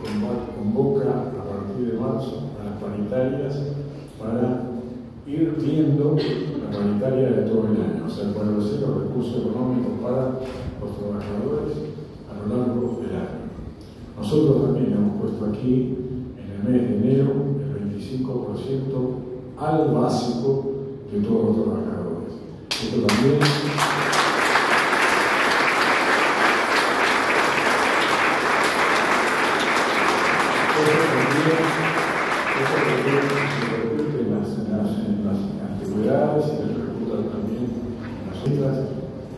convoca a partir de marzo a las paritarias para ir viendo la paritaria de todo el año, o sea, establecer los recursos económicos para los trabajadores a lo largo del año. Nosotros también hemos puesto aquí, en el mes de enero, el 25% al básico de todos los trabajadores. Esto también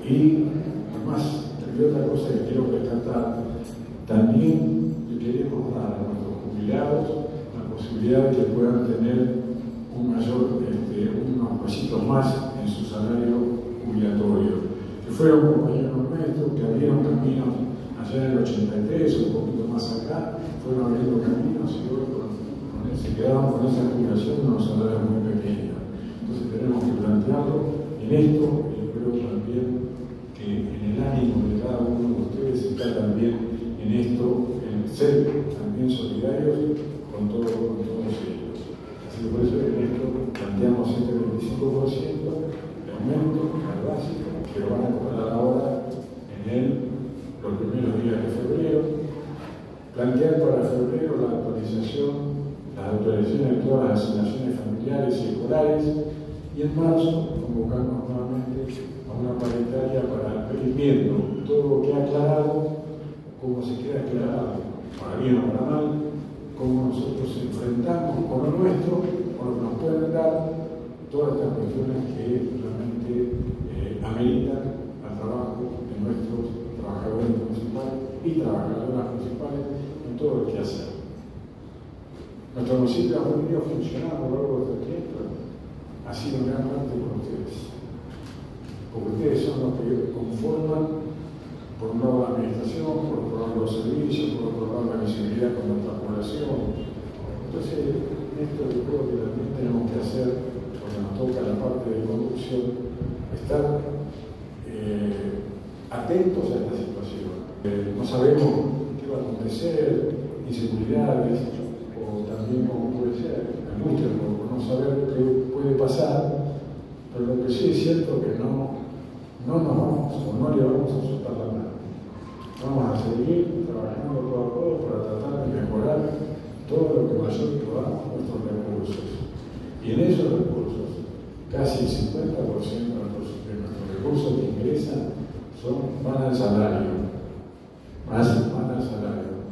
Y además, hay otra cosa que quiero rescatar, también le queremos dar a nuestros jubilados la posibilidad de que puedan tener un mayor, este, unos pasitos más en su salario jubilatorio. Que fueron compañeros nuestros que abrieron caminos allá en el 83, un poquito más acá, fueron abriendo caminos y hoy se quedaban con esa jubilación unos salarios muy pequeños. Entonces tenemos que plantearlo en esto, también en el ánimo de cada uno de ustedes está también en esto, en ser también solidarios con, todo, todos ellos. Así que por eso en esto planteamos este 25% de aumento al básico que lo van a cobrar ahora en el, los primeros días de febrero. Plantear para febrero la actualización, la autorización de todas las asignaciones familiares y escolares y en marzo convocamos nuevamente una paritaria para ir viendo todo lo que ha aclarado, cómo se queda aclarado, para bien o para mal, cómo nosotros enfrentamos con lo nuestro, con lo que nos pueden dar todas estas cuestiones que realmente eh, ameritan al trabajo de nuestros trabajadores municipales y trabajadoras municipales en todo lo que hacen. Nuestro municipio ha venido funcionando a lo largo de este tiempo, ha sido gran parte por ustedes porque ustedes son los que conforman, por un lado, la administración, por otro lado, los servicios, por otro la visibilidad con nuestra población. Entonces, esto yo creo que también tenemos que hacer, porque nos toca la parte de conducción, estar eh, atentos a esta situación. Eh, no sabemos qué va a acontecer, inseguridades, o también como puede ser, angustia por no saber qué puede pasar, pero lo que sí es cierto que no no nos vamos o no le vamos a soltar la mano. Vamos a seguir trabajando todo a todo para tratar de mejorar todo lo que mayor podamos nuestros recursos. Y en esos recursos, casi el 50% de nuestros, recursos que ingresan son, van al salario. Más van al salario.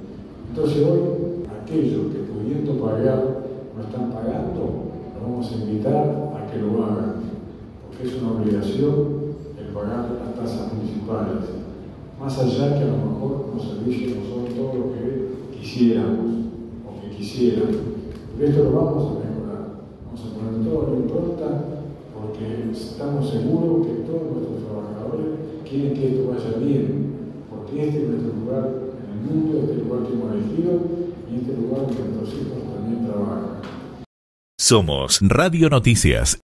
Entonces hoy, aquellos que pudiendo pagar no están pagando, los vamos a invitar a que lo hagan, porque es una obligación pagar las tasas municipales, más allá que a lo mejor los servicios no son todo lo que quisiéramos o que quisieran. Esto lo vamos a mejorar, vamos a poner todo lo importa porque estamos seguros que todos nuestros trabajadores quieren que esto vaya bien, porque este es nuestro lugar en el mundo, este es el lugar que hemos elegido y este lugar donde nuestros hijos también trabajan. Somos Radio Noticias